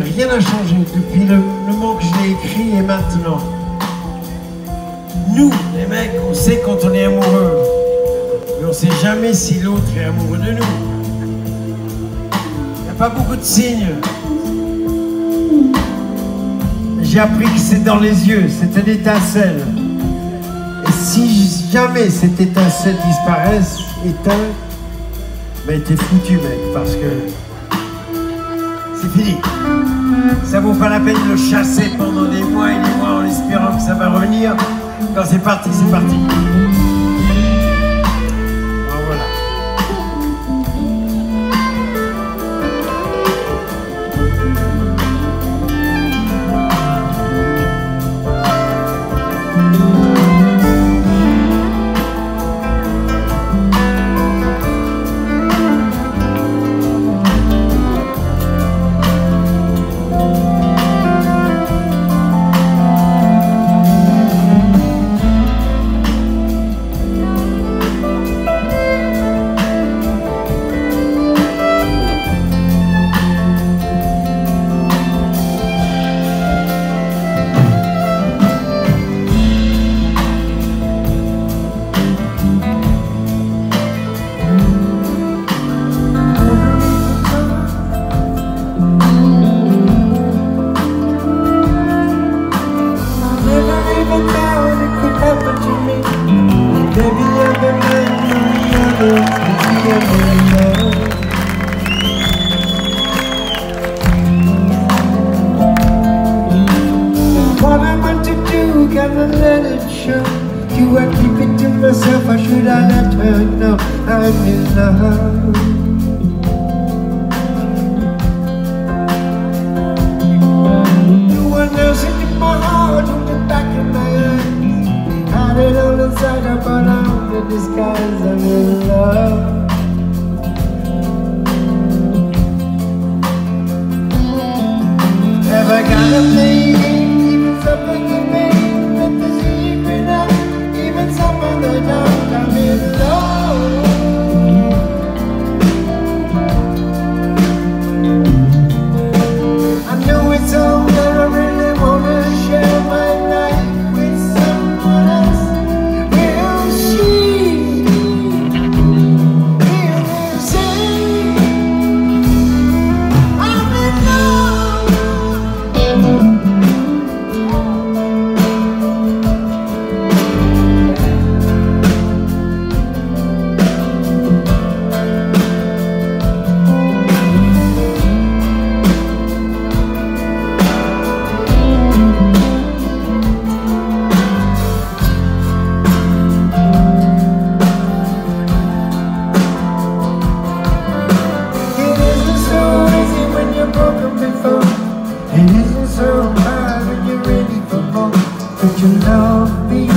rien n'a changé depuis le, moment que je l'ai écrit et maintenant. Nous, les mecs, on sait quand on est amoureux, mais on sait jamais si l'autre est amoureux de nous. Il n'y a pas beaucoup de signes. J'ai appris que c'est dans les yeux, c'est une étincelle. Et si jamais cette étincelle disparaît, éteint, mais ben, t'es foutu, mec, parce que c'est fini. Ça vaut pas la peine de le chasser pendant des mois et des mois en espérant que ça va revenir. Quand c'est parti, c'est parti. What I meant to do, let it show I keep it to myself, or should I let her know I'm in love in my heart, the back of my eyes Had it all inside, but I disguise I'm in love ready And isn't so bad when you're ready for more but you love me